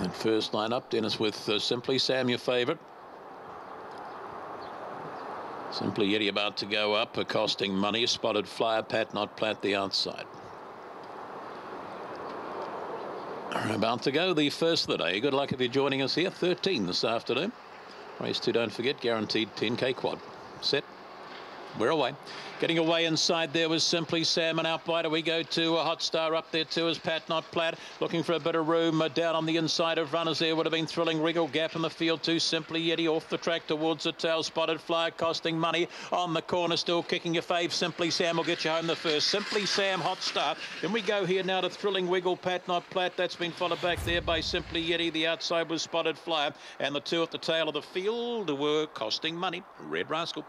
That first line up, Dennis, with uh, Simply Sam, your favourite. Simply Yeti about to go up, uh, costing money. Spotted Flyer, Pat Not Plat, the outside. About to go, the first of the day. Good luck if you're joining us here. 13 this afternoon. Race two, don't forget, guaranteed 10k quad. Set. We're away. Getting away inside there was Simply Sam and out we go to a hot star up there too as Pat Not Plat. Looking for a bit of room uh, down on the inside of runners there would have been thrilling. Wriggle Gap in the field too Simply Yeti off the track towards the tail. Spotted flyer costing money on the corner still kicking your fave. Simply Sam will get you home the first. Simply Sam hot start. Then we go here now to thrilling Wiggle Pat Not Plat. That's been followed back there by Simply Yeti. The outside was spotted flyer and the two at the tail of the field were costing money. Red Rascal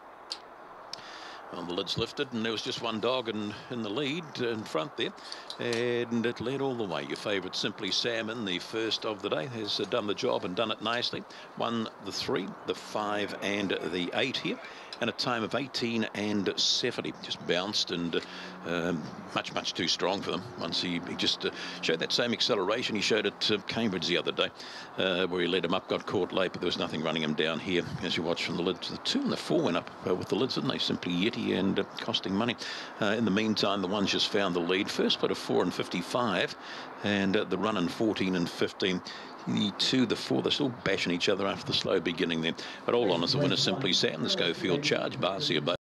well, the lid's lifted, and there was just one dog in, in the lead in front there, and it led all the way. Your favourite, Simply Salmon, the first of the day, has done the job and done it nicely. Won the three, the five, and the eight here and a time of 18 and 70. Just bounced and uh, much, much too strong for them. Once he, he just uh, showed that same acceleration he showed at uh, Cambridge the other day, uh, where he led him up, got caught late, but there was nothing running him down here. As you watch from the lids, the two and the four went up uh, with the lids, didn't they? Simply Yeti and uh, costing money. in the meantime, the ones just found the lead. First split of 4 and 55, and the run in 14 and 15 the two, the four, they're still bashing each other after the slow beginning there. But all on as the winner simply Sam, the Schofield charge, Barcia